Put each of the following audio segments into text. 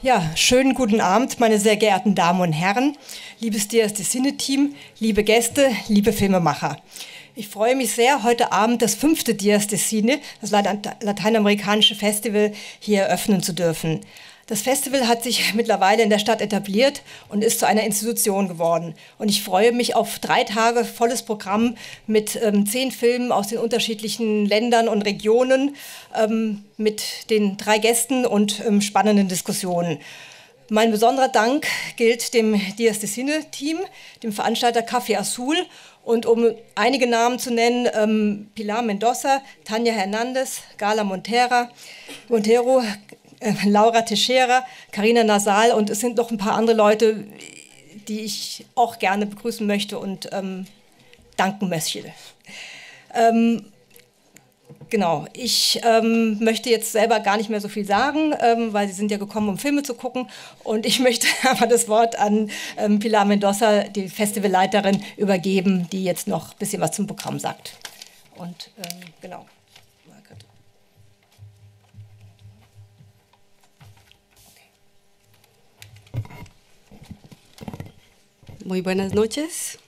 Ja, schönen guten Abend, meine sehr geehrten Damen und Herren, liebes DSD Cine-Team, liebe Gäste, liebe Filmemacher. Ich freue mich sehr, heute Abend das fünfte Dias de Cine, das lateinamerikanische Festival, hier eröffnen zu dürfen. Das Festival hat sich mittlerweile in der Stadt etabliert und ist zu einer Institution geworden. Und ich freue mich auf drei Tage volles Programm mit ähm, zehn Filmen aus den unterschiedlichen Ländern und Regionen, ähm, mit den drei Gästen und ähm, spannenden Diskussionen. Mein besonderer Dank gilt dem Dias de Cine-Team, dem Veranstalter Café Azul und um einige Namen zu nennen, ähm, Pilar Mendoza, Tanja Hernandez, Gala Montera, Montero, äh, Laura Teixeira, Karina Nasal und es sind noch ein paar andere Leute, die ich auch gerne begrüßen möchte und ähm, danken möchte. Ähm, genau, ich ähm, möchte jetzt selber gar nicht mehr so viel sagen, ähm, weil Sie sind ja gekommen, um Filme zu gucken. Und ich möchte aber das Wort an ähm, Pilar Mendoza, die Festivalleiterin, übergeben, die jetzt noch ein bisschen was zum Programm sagt. Und ähm, genau. Muy buenas noches.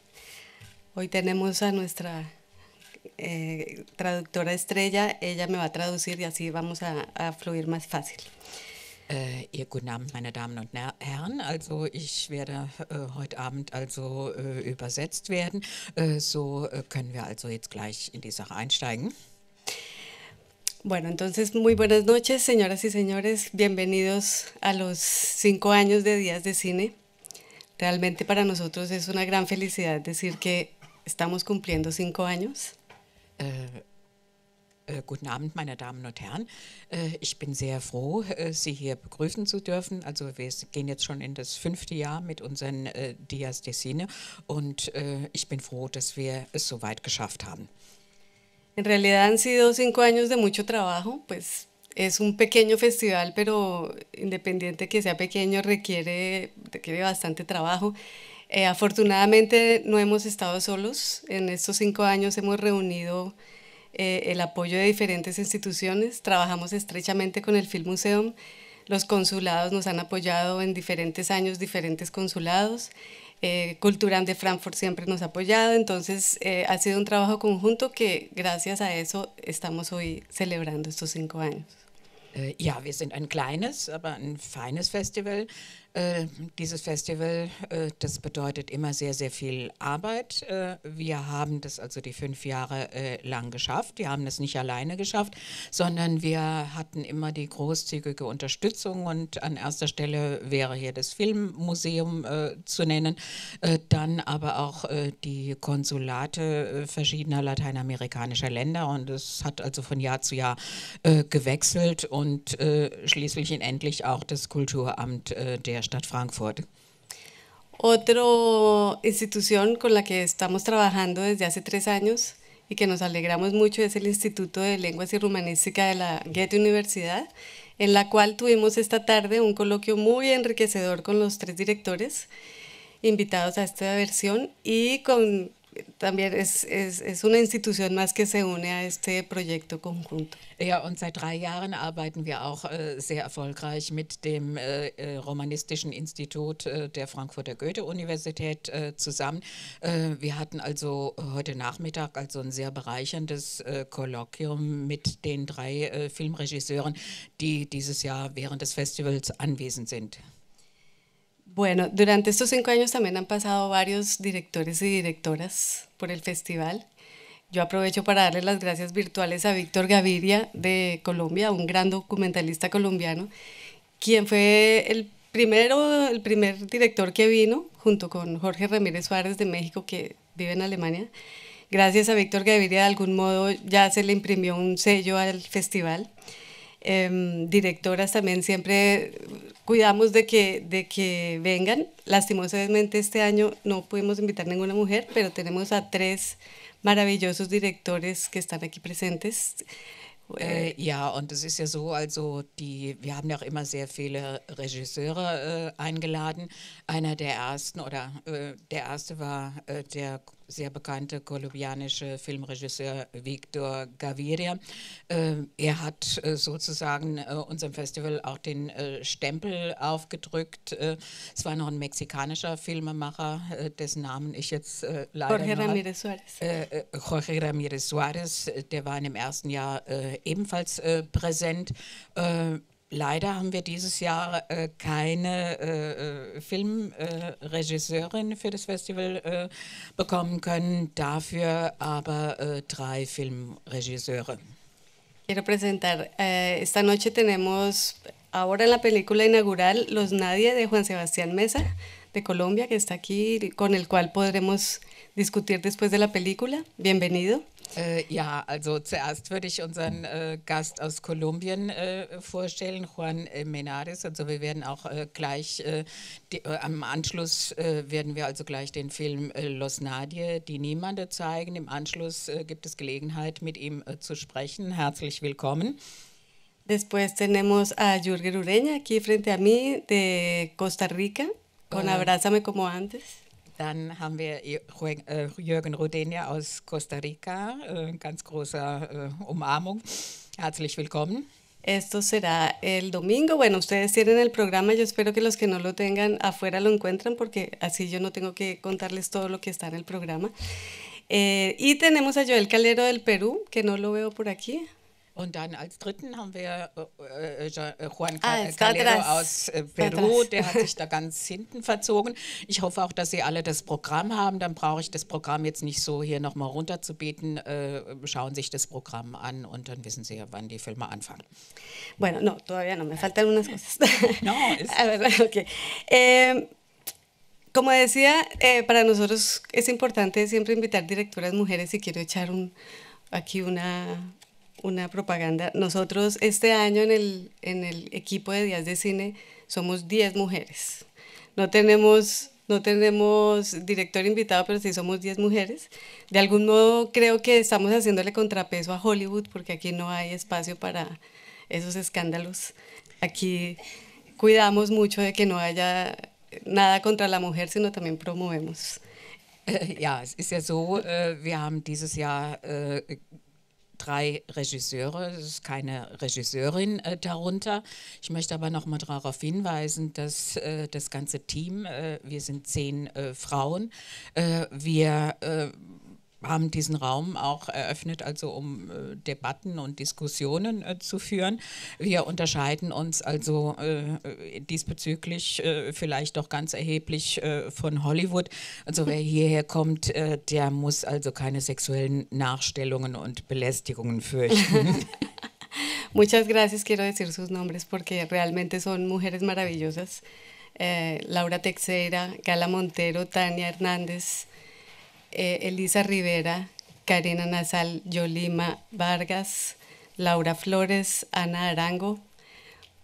Hoy tenemos a nuestra eh, traductora estrella. Ella me va a traducir y así vamos a, a fluir más fácil. Äh, ihr guten Abend, meine Damen und Herren. Also ich werde äh, heute Abend also äh, übersetzt werden. Äh, so äh, können wir also jetzt gleich in die Sache einsteigen. Bueno, entonces muy buenas noches, señoras y señores. Bienvenidos a los cinco años de Días de Cine. Realmente para nosotros es una gran felicidad decir que estamos cumpliendo cinco años. Äh, äh, guten Abend, meine Damen und Herren. Äh, ich bin sehr froh, äh, Sie hier begrüßen zu dürfen. Also wir gehen jetzt schon in das fünfte Jahr mit unseren äh, Dias de Cine und äh, ich bin froh, dass wir es so weit geschafft haben. En realidad han sido cinco años de mucho trabajo, pues es un pequeño festival, pero independiente que sea pequeño, requiere, requiere bastante trabajo. Eh, afortunadamente no hemos estado solos. En estos cinco años hemos reunido eh, el apoyo de diferentes instituciones. Trabajamos estrechamente con el Film Museum. Los consulados nos han apoyado en diferentes años, diferentes consulados. Eh, Culturam de Frankfurt siempre nos ha apoyado, entonces eh, ha sido un trabajo conjunto que gracias a eso estamos hoy celebrando estos cinco años. Äh, ja, wir sind ein kleines, aber ein feines Festival. Äh, dieses Festival, äh, das bedeutet immer sehr, sehr viel Arbeit. Äh, wir haben das also die fünf Jahre äh, lang geschafft. Wir haben das nicht alleine geschafft, sondern wir hatten immer die großzügige Unterstützung und an erster Stelle wäre hier das Filmmuseum äh, zu nennen, dann aber auch die Konsulate verschiedener lateinamerikanischer Länder und es hat also von Jahr zu Jahr gewechselt und schließlich endlich auch das Kulturamt der der Stadt Frankfurt. Otra institución con la que estamos trabajando desde hace tres años y que nos alegramos mucho es el Instituto de Lenguas y Romanística de la Goethe Universidad, en la cual tuvimos esta tarde un coloquio muy enriquecedor con los tres directores invitados a esta versión y con también es, es, es una institución más que se une a este proyecto conjunto. Ja, und seit drei Jahren arbeiten wir auch äh, sehr erfolgreich mit dem äh, äh Romanistischen Institut äh, der Frankfurter Goethe-Universität äh, zusammen. Äh, wir hatten also heute Nachmittag also ein sehr bereicherndes Kolloquium mit den drei Filmregisseuren, die dieses Jahr während des Festivals anwesend sind. Bueno, durante estos cinco años también han pasado varios directores y directoras por el festival. Yo aprovecho para darle las gracias virtuales a Víctor Gaviria de Colombia, un gran documentalista colombiano, quien fue el primero, el primer director que vino, junto con Jorge Ramírez Suárez de México, que vive en Alemania. Gracias a Víctor Gaviria, de algún modo ya se le imprimió un sello al festival. Em, directoras también siempre cuidamos de que, de que vengan. Lastimosamente este año no pudimos invitar ninguna mujer, pero tenemos a tres maravillosos directores que están aquí presentes. Äh, ja, und es ist ja so, also die, wir haben ja auch immer sehr viele Regisseure äh, eingeladen. Einer der ersten oder äh, der erste war äh, der sehr bekannte kolumbianische Filmregisseur Victor Gaviria. Äh, er hat äh, sozusagen äh, unserem Festival auch den Stempel aufgedrückt. Es war noch ein mexikanischer Filmemacher, dessen Namen ich jetzt leider Jorge Ramirez Suarez. Jorge Ramirez Suarez, der war in dem ersten Jahr ebenfalls präsent. Leider haben wir dieses Jahr äh, keine äh, äh Filmregisseurin äh, für das Festival äh, bekommen können, dafür aber äh, drei Filmregisseure. Quiero presentar, eh, esta noche tenemos ahora en la película inaugural Los Nadie de Juan Sebastián Mesa de Colombia, que está aquí, con el cual podremos discutir después de la película. Bienvenido. Äh, ja, also zuerst würde ich unseren äh, Gast aus Kolumbien äh, vorstellen, Juan Menares. Also wir werden auch äh, gleich, äh, die, äh, am Anschluss werden wir also gleich den Film Los Nadie, die Niemande zeigen. Im Anschluss gibt es Gelegenheit, mit ihm zu sprechen. Herzlich willkommen. Después tenemos a Jürgen Ureña aquí frente a mí de Costa Rica con Abrázame como antes. Dann haben wir äh, Jürgen Rodenia aus Costa Rica, äh, ganz großer äh, Umarmung. Herzlich willkommen. Esto será el domingo. Bueno, ustedes tienen el programa. Yo espero que los que no lo tengan afuera lo encuentren porque así yo no tengo que contarles todo lo que está en el programa. Eh, y tenemos a Joel Calero del Perú, que no lo veo por aquí. Und dann als dritten haben wir äh, äh, äh Juan ah, Calero aus äh, Peru, der hat sich da ganz hinten verzogen. Ich hoffe auch, dass Sie alle das Programm haben. Dann brauche ich das Programm jetzt nicht so hier nochmal runterzubieten. Äh, schauen sich das Programm an und dann wissen Sie ja, wann die Filme anfangen. Bueno, no, todavía no, me faltan unas cosas. no, es A ver, okay. Eh, como decía, eh, para nosotros es importante siempre invitar directoras mujeres y quiero echar un, aquí una, una propaganda. Nosotros este año en el, en el equipo de Días de Cine somos 10 mujeres. No tenemos, no tenemos director invitado, pero sí somos 10 mujeres. De algún modo creo que estamos haciéndole contrapeso a Hollywood porque aquí no hay espacio para esos escándalos. Aquí cuidamos mucho de que no haya nada contra la mujer, sino también promovemos. Ja, es ist äh, wir haben dieses Jahr äh, drei Regisseure, es ist keine Regisseurin äh, darunter. Ich möchte aber noch mal darauf hinweisen, dass äh, das ganze Team, äh, wir sind zehn äh, Frauen, äh, wir äh, haben diesen Raum auch eröffnet, also um äh, Debatten und Diskussionen äh, zu führen. Wir unterscheiden uns also äh, diesbezüglich äh, vielleicht doch ganz erheblich äh, von Hollywood. Also wer hierher kommt, äh, der muss also keine sexuellen Nachstellungen und Belästigungen fürchten. Muchas gracias, quiero decir sus nombres porque realmente son mujeres maravillosas. Laura Texeira, Gala Montero, Tania Hernández, eh, Elisa Rivera, Karina Nazal, Yolima Vargas, Laura Flores, Ana Arango,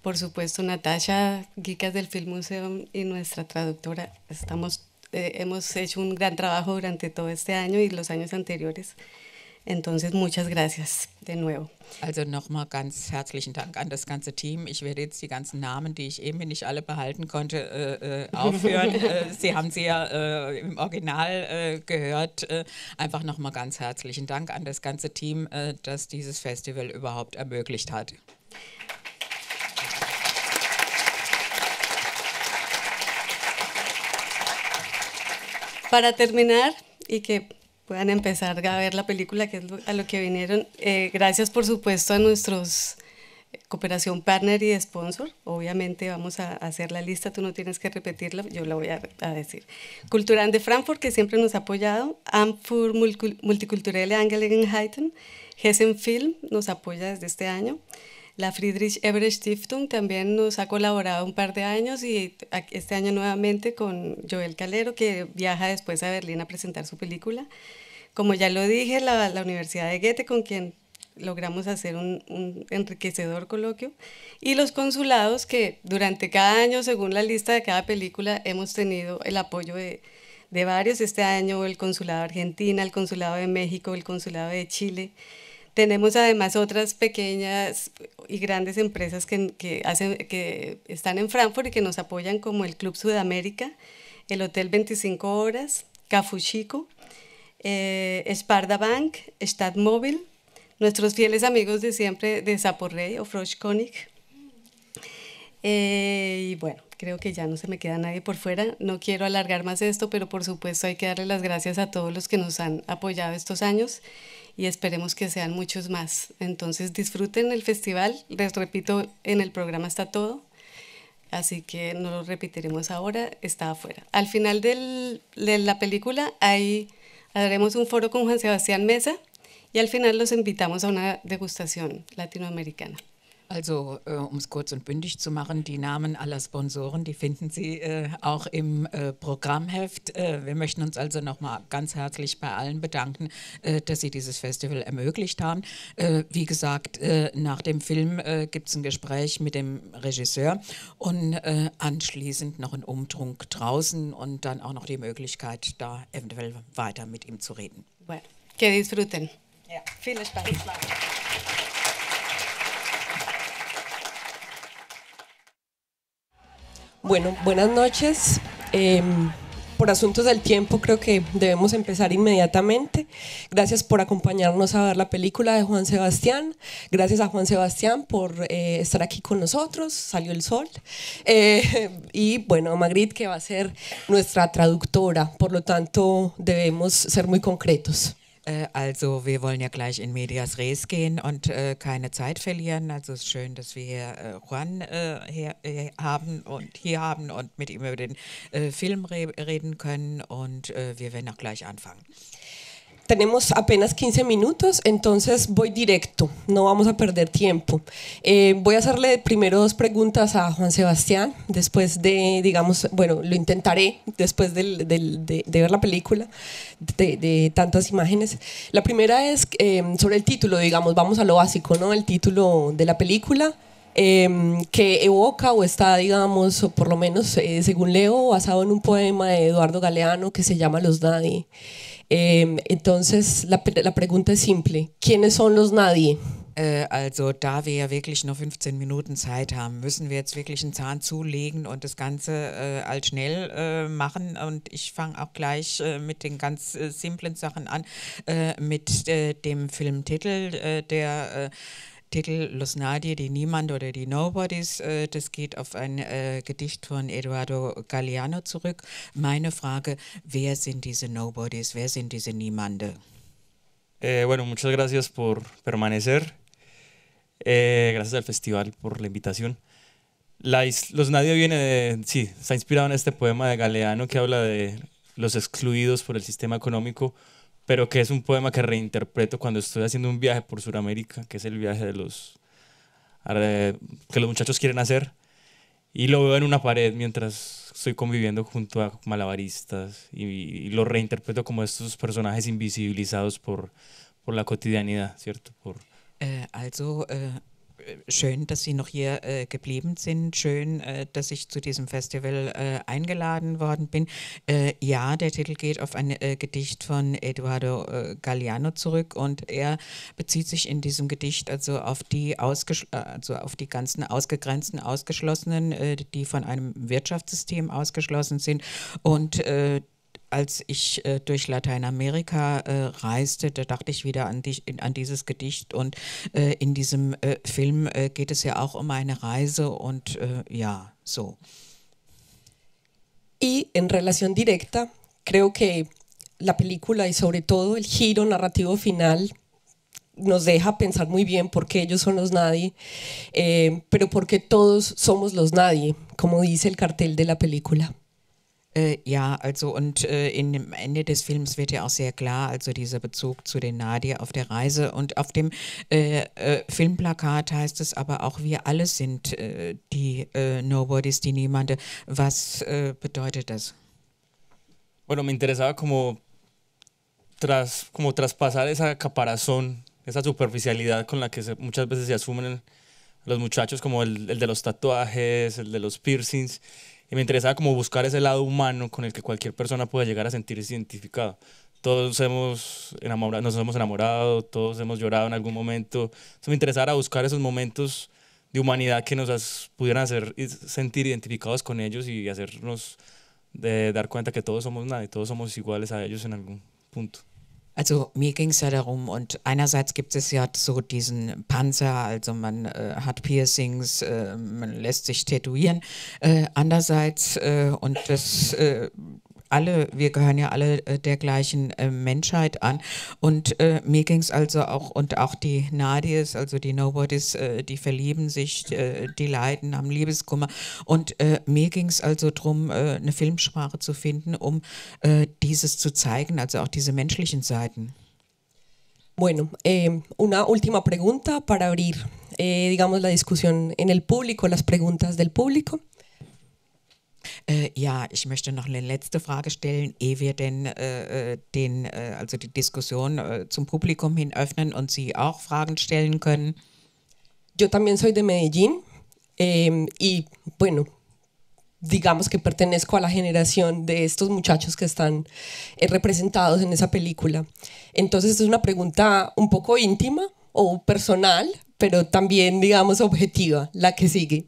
por supuesto Natasha, Geekas del Film Museum y nuestra traductora. Eh, hemos hecho un gran trabajo durante todo este año y los años anteriores. Entonces, muchas gracias de nuevo. Also nochmal ganz herzlichen Dank an das ganze Team. Ich werde jetzt die ganzen Namen, die ich eben nicht alle behalten konnte, äh, äh aufführen. Äh, sie haben sie ja äh, im Original äh, gehört. Äh, einfach nochmal ganz herzlichen Dank an das ganze Team, das dieses Festival überhaupt ermöglicht hat. Para terminar, y que puedan empezar a ver la película, que es a lo que vinieron. Eh, gracias, por supuesto, a nuestros eh, cooperación partner y sponsor. Obviamente vamos a hacer la lista, tú no tienes que repetirla, yo la voy a, decir. Cultural de Frankfurt, que siempre nos ha apoyado. Amfur Multiculturelle Angelegenheiten. Hessen Film nos apoya desde este año. La Friedrich Ebert Stiftung también nos ha colaborado un par de años y este año nuevamente con Joel Calero, que viaja después a Berlín a presentar su película. Como ya lo dije, la, la Universidad de Goethe, con quien logramos hacer un, un, enriquecedor coloquio, y los consulados que durante cada año, según la lista de cada película, hemos tenido el apoyo de, de varios. Este año el Consulado de Argentina, el Consulado de México, el Consulado de Chile, tenemos además otras pequeñas y grandes empresas que, que, hacen, que están en Frankfurt y que nos apoyan como el Club Sudamérica, el Hotel 25 Horas, Cafuchico, eh, Sparda Bank, Stadtmobil, nuestros fieles amigos de siempre de Saporrey o Froschkönig. Eh, y bueno, creo que ya no se me queda nadie por fuera. No quiero alargar más esto, pero por supuesto hay que darle las gracias a todos los que nos han apoyado estos años y esperemos que sean muchos más. Entonces disfruten el festival. Les repito, en el programa está todo. Así que no lo repetiremos ahora, está afuera. Al final del, de la película ahí haremos un foro con Juan Sebastián Mesa y al final los invitamos a una degustación latinoamericana. Also, äh, um es kurz und bündig zu machen, die Namen aller Sponsoren, die finden Sie äh, auch im äh, Programmheft. Äh, wir möchten uns also nochmal ganz herzlich bei allen bedanken, äh, dass Sie dieses Festival ermöglicht haben. Äh, wie gesagt, nach dem Film gibt es ein Gespräch mit dem Regisseur und anschließend noch ein Umtrunk draußen und dann auch noch die Möglichkeit, da eventuell weiter mit ihm zu reden. Bueno, que disfruten. Ja, viel Spaß. Bueno, buenas noches. Eh, por asuntos del tiempo creo que debemos empezar inmediatamente. Gracias por acompañarnos a ver la película de Juan Sebastián. Gracias a Juan Sebastián por eh, estar aquí con nosotros. Salió el sol. Eh, y bueno, Magritte que va a ser nuestra traductora. Por lo tanto, debemos ser muy concretos. Äh, also wir wollen ja gleich in Medias Res gehen und äh, keine Zeit verlieren. Also es ist schön, dass wir hier äh, Juan äh, hier, hier, haben und hier haben und mit ihm über den äh, Film re reden können und äh, wir werden auch gleich anfangen. Tenemos apenas 15 minutos, entonces voy directo, no vamos a perder tiempo. Eh, voy a hacerle primero dos preguntas a Juan Sebastián, después de, digamos, bueno, lo intentaré después del, del, de, de, ver la película, de, de, tantas imágenes. La primera es eh, sobre el título, digamos, vamos a lo básico, ¿no? El título de la película. Eh, que evoca o está, digamos, o por lo menos eh, según leo, basado en un poema de Eduardo Galeano que se llama Los Nadie. Eh, entonces, la, la, pregunta es simple. ¿Quiénes son los nadie? Äh, also da wir ja wirklich nur 15 Minuten Zeit haben, müssen wir jetzt wirklich einen Zahn zulegen und das Ganze äh, als schnell äh, machen. Und ich fange auch gleich äh, mit den ganz äh, simplen Sachen an, äh, mit dem Filmtitel, der Titel Los Nadie, die Niemand oder die Nobodies. Äh, das geht auf ein äh, Gedicht von Eduardo Galeano zurück. Meine Frage, wer sind diese Nobodies? Wer sind diese Niemande? Eh, bueno, muchas gracias por permanecer. Eh, gracias al festival por la invitación. La los Nadie viene de, sí, está inspirado en este poema de Galeano que habla de los excluidos por el sistema económico pero que es un poema que reinterpreto cuando estoy haciendo un viaje por Sudamérica, que es el viaje de los que los muchachos quieren hacer, y lo veo en una pared mientras estoy conviviendo junto a malabaristas y, y lo reinterpreto como estos personajes invisibilizados por, por la cotidianidad, ¿cierto? Por, eh, also, eh, schön, dass Sie noch hier äh, geblieben sind. Schön, äh, dass ich zu diesem Festival äh, eingeladen worden bin. Äh, ja, der Titel geht auf ein äh, Gedicht von Eduardo äh, Galliano zurück und er bezieht sich in diesem Gedicht also auf die, also auf die ganzen ausgegrenzten, ausgeschlossenen, die von einem Wirtschaftssystem ausgeschlossen sind und als ich äh, durch Lateinamerika äh, reiste, da dachte ich wieder an, die, an dieses Gedicht und äh, in diesem äh, Film äh, geht es ja auch um eine Reise und äh, ja, so. Y en relación directa, creo que la película y sobre todo el giro narrativo final nos deja pensar muy bien por qué ellos son los nadie, eh, pero porque todos somos los nadie, como dice el cartel de la película. Äh, ja, also und äh, in dem Ende des Films wird ja auch sehr klar, also dieser Bezug zu den Nadia auf der Reise und auf dem äh, äh Filmplakat heißt es aber auch, wir alle sind äh, die äh, Nobodies, die Niemande. Was bedeutet das? Bueno, me interesaba como, tras, como traspasar esa caparazón, esa superficialidad con la que se, muchas veces se asumen los muchachos, como el, el de los tatuajes, el de los piercings y me interesaba como buscar ese lado humano con el que cualquier persona pueda llegar a sentirse identificado. Todos hemos enamorado, nos hemos enamorado, todos hemos llorado en algún momento. Entonces me interesaba buscar esos momentos de humanidad que nos pudieran hacer sentir identificados con ellos y hacernos de dar cuenta que todos somos nadie, todos somos iguales a ellos en algún punto. Also mir ging es ja darum, und einerseits gibt es ja so diesen Panzer, also man äh, hat Piercings, äh, man lässt sich tätowieren. Äh, andererseits, äh, und das äh, alle, wir gehören ja alle äh, der gleichen äh, Menschheit an. Und äh, mir ging es also auch, und auch die Nadies, also die Nobodies, die verlieben sich, die leiden, haben Liebeskummer. Und mir ging es also darum, eine Filmsprache zu finden, um dieses zu zeigen, also auch diese menschlichen Seiten. Bueno, eh, una última pregunta para abrir, eh, digamos, la discusión en el público, las preguntas del público. Äh, ja, ich möchte noch eine letzte Frage stellen, ehe wir denn äh, äh, den, äh, also die Diskussion äh, zum Publikum hin öffnen und Sie auch Fragen stellen können. Yo también soy de Medellín eh, y bueno, digamos que pertenezco a la generación de estos muchachos que están eh, representados en esa película. Entonces es una pregunta un poco íntima o personal, pero también digamos objetiva, la que sigue.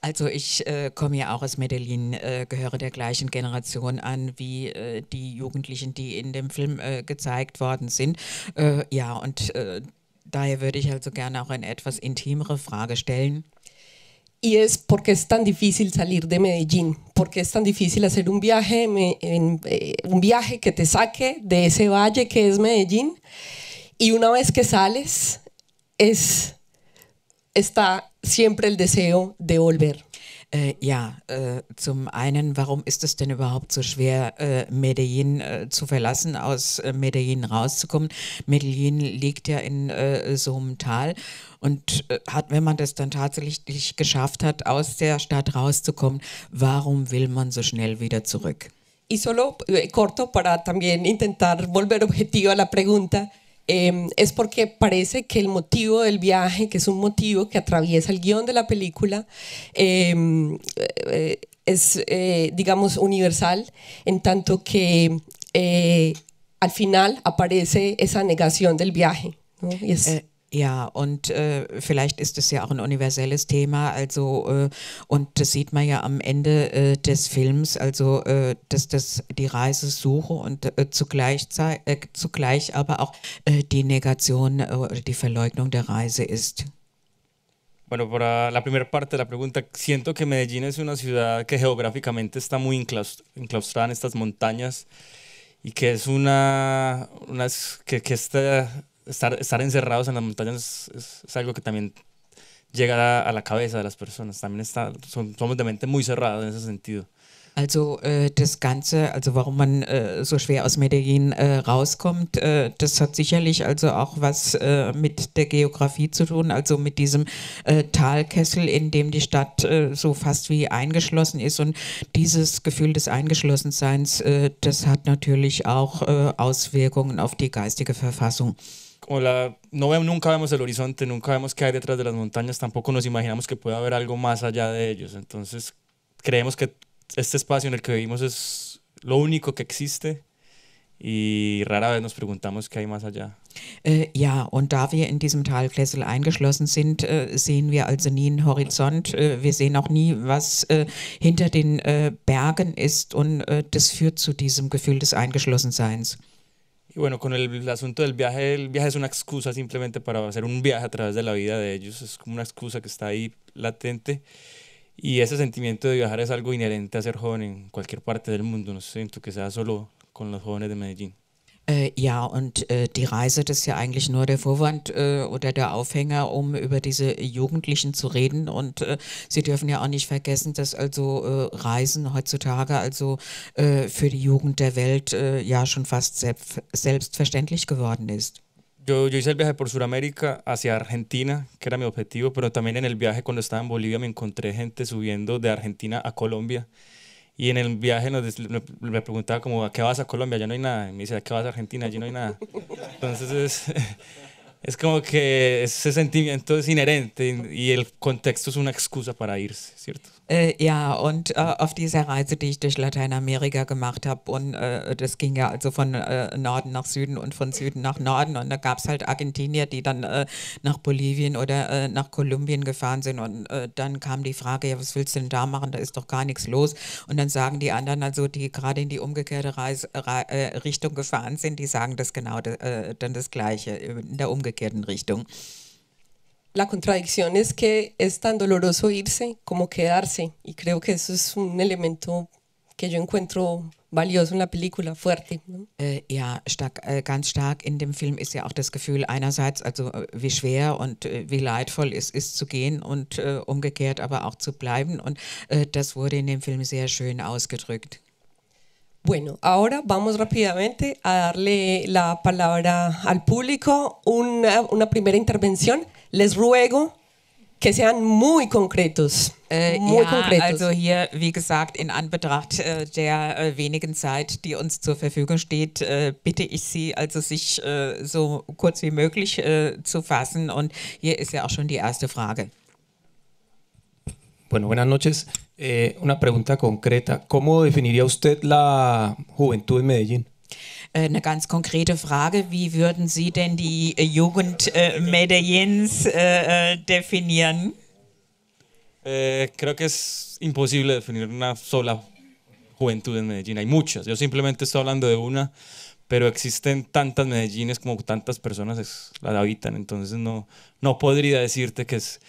Also ich äh, komme ja auch aus Medellin, äh, gehöre der gleichen Generation an wie äh, die Jugendlichen, die in dem Film äh, gezeigt worden sind. Äh, ja, und äh, daher würde ich also gerne auch eine etwas intimere Frage stellen. y es por qué es tan difícil salir de Medellín, por qué es tan difícil hacer un viaje, eh, un viaje que te saque de ese valle que es Medellín y una vez que sales es está siempre el deseo de volver. Äh, ja, äh, zum einen, warum ist es denn überhaupt so schwer, äh, Medellin äh, zu verlassen, aus äh, Medellin rauszukommen? Medellin liegt ja in äh, so einem Tal und hat, wenn man das dann tatsächlich geschafft hat, aus der Stadt rauszukommen, warum will man so schnell wieder zurück? Y solo eh, corto para también intentar volver objetivo a la pregunta. Eh, es porque parece que el motivo del viaje, que es un motivo que atraviesa el guion de la película, eh, eh, es, eh, digamos, universal, en tanto que eh, al final aparece esa negación del viaje. Ja, und äh, vielleicht ist es ja auch ein universelles Thema. Also, äh, und das sieht man ja am Ende äh, des Films, also, äh, dass das die Reisesuche und äh, zugleich, äh, zugleich aber auch die Negation oder die Verleugnung der Reise ist. Bueno, para la primera parte de la pregunta, siento que Medellín es una ciudad que geográficamente está muy enclaustrada en estas montañas y que es una, una que, que esta estar, estar encerrados en las montañas es, es algo que también llega a, a, la cabeza de las personas. También está, son, somos de mente muy cerrada en ese sentido. Also äh, das Ganze, also warum man äh, so schwer aus Medellin äh, rauskommt, äh, das hat sicherlich also auch was äh, mit der Geografie zu tun, also mit diesem äh, Talkessel, in dem die Stadt so fast wie eingeschlossen ist. Und dieses Gefühl des Eingeschlossenseins, das hat natürlich auch Auswirkungen auf die geistige Verfassung. Como la, no vemos, nunca vemos el horizonte, nunca vemos qué hay detrás de las montañas, tampoco nos imaginamos que pueda haber algo más allá de ellos. Entonces creemos que este espacio en el que vivimos es lo único que existe y rara vez nos preguntamos qué hay más allá. Äh, ja, und da wir in diesem Talkessel eingeschlossen sind, äh, sehen wir also nie einen Horizont. Äh, wir sehen auch nie, was äh, hinter den äh, Bergen ist und äh, das führt zu diesem Gefühl des Eingeschlossenseins. Y bueno, con el, asunto del viaje, el viaje es una excusa simplemente para hacer un viaje a través de la vida de ellos, es como una excusa que está ahí latente. Y ese sentimiento de viajar es algo inherente a ser joven en cualquier parte del mundo, no siento que sea solo con los jóvenes de Medellín. Äh, ja, und äh, die Reise, das ist ja eigentlich nur der Vorwand äh, oder der Aufhänger, um über diese Jugendlichen zu reden. Und äh, Sie dürfen ja auch nicht vergessen, dass also äh, Reisen heutzutage also äh, für die Jugend der Welt ja schon fast selbst, selbstverständlich geworden ist. Yo, yo hice el viaje por Sudamérica hacia Argentina, que era mi objetivo, pero también en el viaje cuando estaba en Bolivia me encontré gente subiendo de Argentina a Colombia. Y en el viaje nos, me preguntaba como, ¿a qué vas a Colombia? Ya no hay nada. Y me dice, ¿a qué vas a Argentina? Allí no hay nada. Entonces es, es como que ese sentimiento es inherente y el contexto es una excusa para irse, ¿cierto? Äh, ja, und äh, auf dieser Reise, die ich durch Lateinamerika gemacht habe, und äh, das ging ja also von äh, Norden nach Süden und von Süden nach Norden. Und da gab es halt Argentinier, die dann äh, nach Bolivien oder äh, nach Kolumbien gefahren sind. Und dann kam die Frage, ja, was willst du denn da machen? Da ist doch gar nichts los. Und dann sagen die anderen, also die gerade in die umgekehrte Reise, Richtung gefahren sind, die sagen das genau dann das Gleiche, in der umgekehrten Richtung. La contradicción es que es tan doloroso irse como quedarse y creo que eso es un elemento que yo encuentro valioso en la película, fuerte. ¿no? Äh, ja, stark, äh, ganz stark in dem Film ist ja auch das Gefühl einerseits, also äh, wie schwer und äh, wie leidvoll es ist zu gehen und äh, umgekehrt aber auch zu bleiben und äh, das wurde in dem Film sehr schön ausgedrückt. Bueno, ahora vamos rápidamente a darle la palabra al público, una, una primera intervención. Les ruego que sean muy concretos. Äh, muy ja, concretos. also hier, wie gesagt, in Anbetracht äh, der äh, wenigen Zeit, die uns zur Verfügung steht, äh, bitte ich Sie also, sich äh, so kurz wie möglich äh, zu fassen. Und hier ist ja auch schon die erste Frage. Bueno, buenas noches. Eh, una pregunta concreta. ¿Cómo definiría usted la juventud en Medellín? Äh, eine ganz konkrete Frage. Wie würden Sie denn die äh, Jugend äh, Medellins äh, definieren? Eh, creo que es imposible definir una sola juventud en Medellín. Hay muchas. Yo simplemente estoy hablando de una, pero existen tantas Medellines como tantas personas la habitan. Entonces no, no podría decirte que es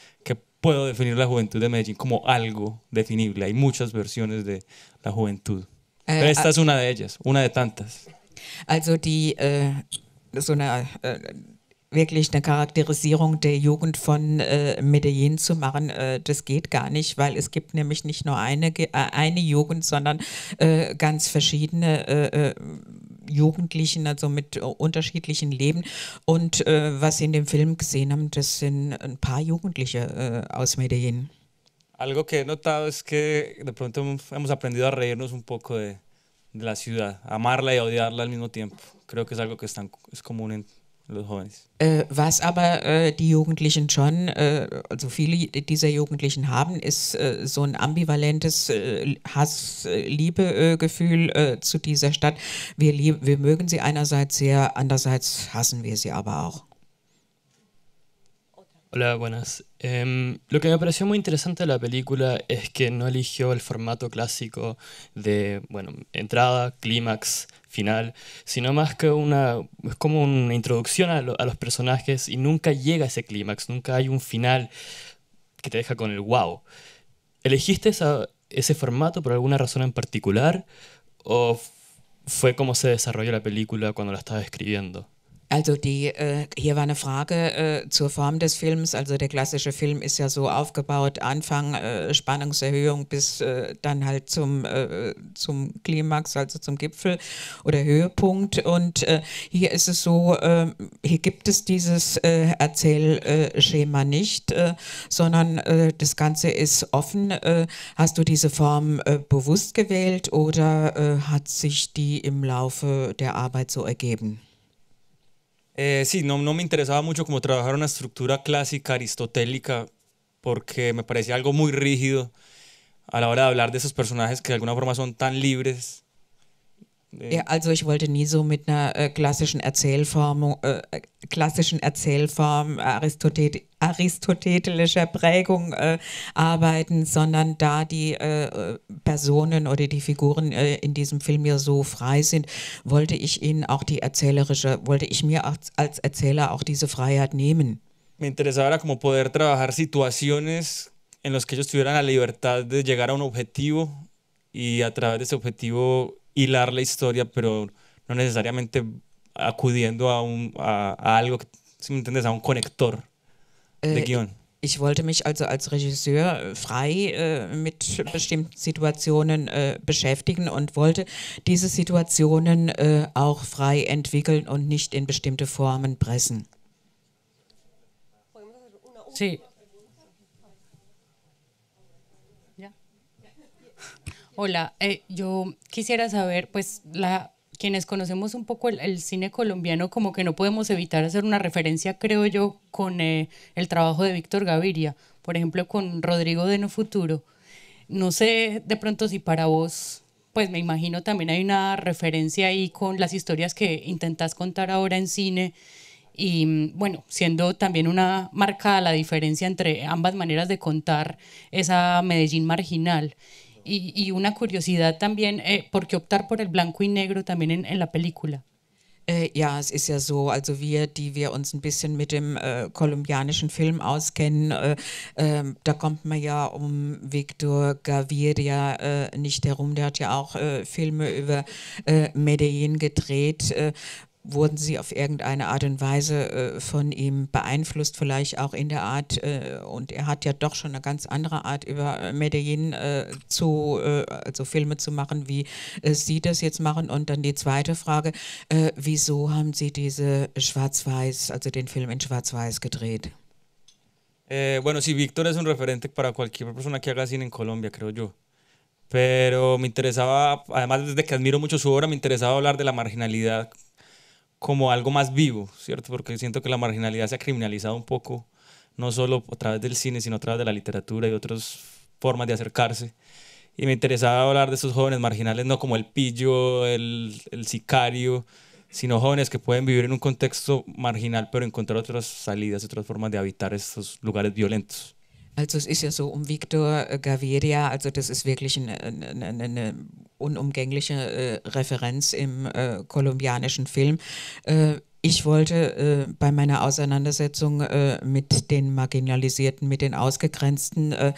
puedo definir la juventud de Medellín como algo definible. Hay muchas versiones de la juventud. Äh, Pero esta äh, es una de ellas, una de tantas. Also die äh, so eine äh, wirklich eine Charakterisierung der Jugend von äh, Medellin zu machen, äh, das geht gar nicht, weil es gibt nämlich nicht nur eine, äh, eine Jugend, sondern äh, ganz verschiedene äh, Jugendlichen, also mit äh, unterschiedlichen Leben. Und äh, was Sie in dem Film gesehen haben, das sind ein paar Jugendliche äh, aus Medellín. Algo que he notado es que de pronto hemos aprendido a reírnos un poco de, de la ciudad, amarla y odiarla al mismo tiempo. Creo que es algo que es, tan, es común en, Äh, was aber äh, die Jugendlichen schon, äh, also viele dieser Jugendlichen haben, ist äh, so ein ambivalentes äh, Hass-Liebe-Gefühl zu dieser Stadt. Wir, wir mögen sie einerseits sehr, andererseits hassen wir sie aber auch. Hola, buenas. Eh, lo que me pareció muy interesante de la película es que no eligió el formato clásico de, bueno, entrada, clímax, final, sino más que una, es como una introducción a, los personajes y nunca llega a ese clímax, nunca hay un final que te deja con el wow. ¿Elegiste ese formato por alguna razón en particular o fue como se desarrolló la película cuando la estaba escribiendo? Also die, äh, hier war eine Frage äh, zur Form des Films. Also der klassische Film ist ja so aufgebaut, Anfang äh, Spannungserhöhung bis äh, dann halt zum, äh, zum Klimax, also zum Gipfel oder Höhepunkt. Und äh, hier ist es so, ähm, hier gibt es dieses Erzählschema nicht, sondern das Ganze ist offen. hast du diese Form bewusst gewählt oder hat sich die im Laufe der Arbeit so ergeben? Eh, sí, no, no me interesaba mucho como trabajar una estructura clásica aristotélica porque me parecía algo muy rígido a la hora de hablar de esos personajes que de alguna forma son tan libres Ja, also ich wollte nie so mit einer äh, klassischen Erzählform, äh, klassischen Erzählform Aristotet aristotelischer Prägung äh, arbeiten, sondern da die äh, Personen oder die Figuren äh, in diesem Film ja so frei sind, wollte ich ihnen auch die erzählerische, wollte ich mir als, als Erzähler auch diese Freiheit nehmen. Me interesaba como poder trabajar situaciones en las que ellos tuvieran la libertad de llegar a un objetivo y a través de ese objetivo hilar la historia, pero no necesariamente acudiendo a, un, a, a algo, si me entiendes, a un conector de äh, guión. Ich wollte mich also als Regisseur frei äh, mit bestimmten Situationen äh, beschäftigen und wollte diese Situationen äh, auch frei entwickeln und nicht in bestimmte Formen pressen. Sí, Hola, eh, yo quisiera saber, pues la quienes conocemos un poco el, cine colombiano, como que no podemos evitar hacer una referencia, creo yo, con eh, el trabajo de Víctor Gaviria, por ejemplo, con Rodrigo de No Futuro. No sé de pronto si para vos, pues me imagino también hay una referencia ahí con las historias que intentas contar ahora en cine y mm, bueno, siendo también una marca la diferencia entre ambas maneras de contar esa Medellín marginal. Y, y una curiosidad también, eh, ¿por qué optar por el blanco y negro también en, en la película? Äh, ja, es ist ja so, also wir, die wir uns ein bisschen mit dem äh, kolumbianischen Film auskennen, äh, ähm, da kommt man ja um Victor Gaviria äh, nicht herum. Der hat ja auch äh, Filme über äh, Medellin gedreht wurden Sie auf irgendeine Art und Weise äh, von ihm beeinflusst, vielleicht auch in der Art, äh, und er hat ja doch schon eine ganz andere Art über äh, Medellin äh, zu, äh, also Filme zu machen, wie äh, Sie das jetzt machen. Und dann die zweite Frage, wieso haben Sie diese Schwarz-Weiß, also den Film in Schwarz-Weiß gedreht? Eh, bueno, sí, Víctor es un referente para cualquier persona que haga cine en Colombia, creo yo. Pero me interesaba, además desde que admiro mucho su obra, me interesaba hablar de la marginalidad como algo más vivo, ¿cierto? Porque siento que la marginalidad se ha criminalizado un poco, no solo a través del cine, sino a través de la literatura y otras formas de acercarse. Y me interesaba hablar de esos jóvenes marginales, no como el pillo, el, sicario, sino jóvenes que pueden vivir en un contexto marginal, pero encontrar otras salidas, otras formas de habitar estos lugares violentos. Also es ist ja so um Victor Gaviria, also das ist wirklich eine, eine, eine unumgängliche äh, Referenz im äh, kolumbianischen Film. Äh, ich wollte äh, bei meiner Auseinandersetzung äh, mit den Marginalisierten, mit den Ausgegrenzten, äh,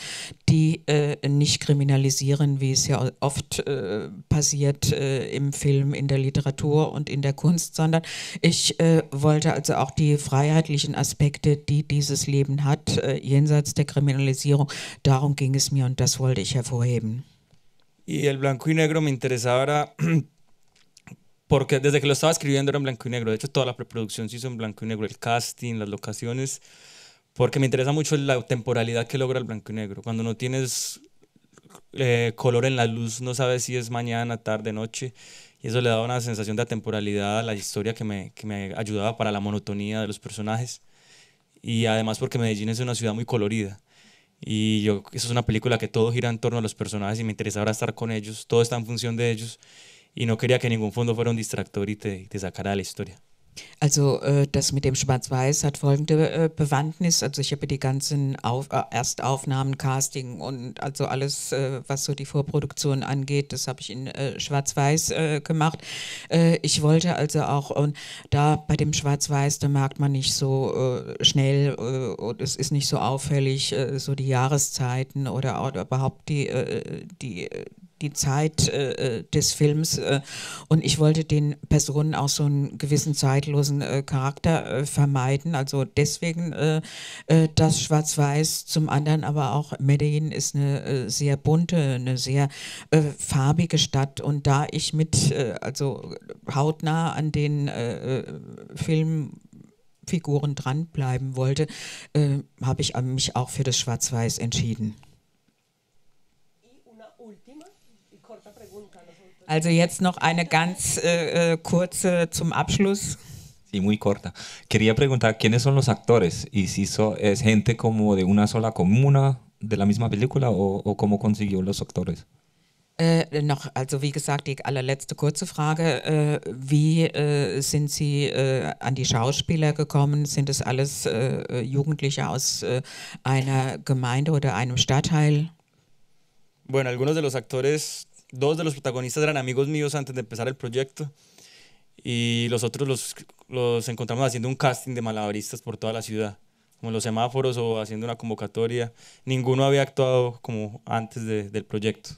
die äh, nicht kriminalisieren, wie es ja oft äh, passiert äh, im Film, in der Literatur und in der Kunst, sondern ich wollte also auch die freiheitlichen Aspekte, die dieses Leben hat, jenseits der Kriminalisierung, darum ging es mir und das wollte ich hervorheben. Y el blanco y negro me interesaba porque desde que lo estaba escribiendo era en blanco y negro. De hecho, toda la preproducción se hizo en blanco y negro, el casting, las locaciones, porque me interesa mucho la temporalidad que logra el blanco y negro. Cuando no tienes eh, color en la luz, no sabes si es mañana, tarde, noche, y eso le daba una sensación de temporalidad a la historia que me, que me ayudaba para la monotonía de los personajes. Y además porque Medellín es una ciudad muy colorida. Y yo, eso es una película que todo gira en torno a los personajes y me interesaba estar con ellos, todo está en función de ellos y no quería que ningún fondo fuera un distractor y te, te sacara de la historia. Also äh, das mit dem Schwarz-Weiß hat folgende äh, Bewandtnis. Also ich habe die ganzen Auf äh, Erstaufnahmen, Casting und also alles, was so die Vorproduktion angeht, das habe ich in Schwarz-Weiß gemacht. ich wollte also auch, und da bei dem Schwarz-Weiß, da merkt man nicht so schnell und es ist nicht so auffällig, so die Jahreszeiten oder, oder überhaupt die, die die Zeit äh, des Films äh, und ich wollte den Personen auch so einen gewissen zeitlosen äh, Charakter äh, vermeiden. Also deswegen äh, äh, das Schwarz-Weiß, zum anderen aber auch Medellin ist eine sehr bunte, eine sehr farbige Stadt und da ich mit, also hautnah an den Filmfiguren dranbleiben wollte, habe ich mich auch für das Schwarz-Weiß entschieden. Also jetzt noch eine ganz äh, äh, kurze zum Abschluss. Sí, muy corta. Quería preguntar quiénes son los actores y si so, es gente como de una sola comuna de la misma película o, o cómo consiguió los actores. Äh, noch, also wie gesagt, die allerletzte kurze Frage. Äh, wie äh, sind Sie äh, an die Schauspieler gekommen? Sind es alles äh, Jugendliche aus einer Gemeinde oder einem Stadtteil? Bueno, algunos de los actores dos de los protagonistas eran amigos míos antes de empezar el proyecto y los otros los, los encontramos haciendo un casting de malabaristas por toda la ciudad, como los semáforos o haciendo una convocatoria. Ninguno había actuado como antes de, del proyecto.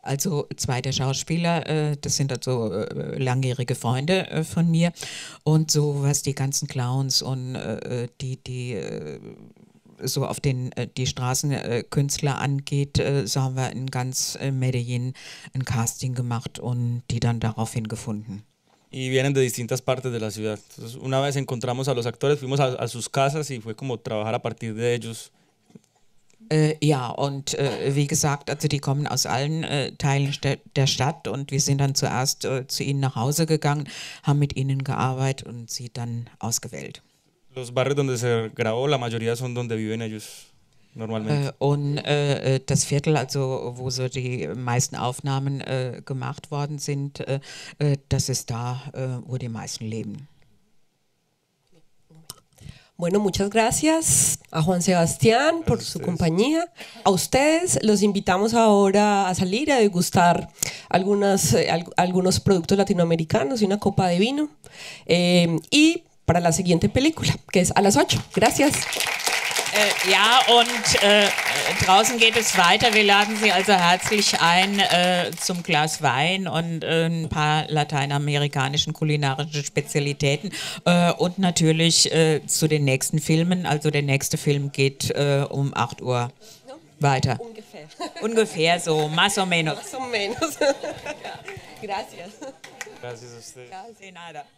Also zwei der Schauspieler, äh, das sind also äh, langjährige Freunde äh, von mir. Und so was die ganzen Clowns und die, die so auf den, äh, die Straßenkünstler äh, angeht, äh, so haben wir in ganz Medellin ein Casting gemacht und die dann daraufhin gefunden. y vienen de distintas partes de la ciudad. Entonces, una vez encontramos a los actores, fuimos a, a, sus casas y fue como trabajar a partir de ellos. Äh, ja, und äh, wie gesagt, also die kommen aus allen äh, Teilen der Stadt und wir sind dann zuerst zu ihnen nach Hause gegangen, haben mit ihnen gearbeitet und sie dann ausgewählt. Los barrios donde se grabó, la mayoría son donde viven ellos normalmente. Äh, und äh, das Viertel, also wo so die meisten Aufnahmen gemacht worden sind, das ist da, wo die meisten leben. Bueno, muchas gracias a Juan Sebastián por su compañía. A ustedes los invitamos ahora a salir a degustar algunas, eh, algunos productos latinoamericanos y una copa de vino. Eh, y para la siguiente película, que es a las 8. Gracias. Äh, ja, und äh, draußen geht es weiter. Wir laden Sie also herzlich ein äh, zum Glas Wein und äh, ein paar lateinamerikanischen kulinarischen Spezialitäten äh, und natürlich äh, zu den nächsten Filmen. Also der nächste Film geht um 8 Uhr weiter. Ungefähr. Ungefähr so, más o menos. Más o menos. Gracias. Gracias a usted. Gracias.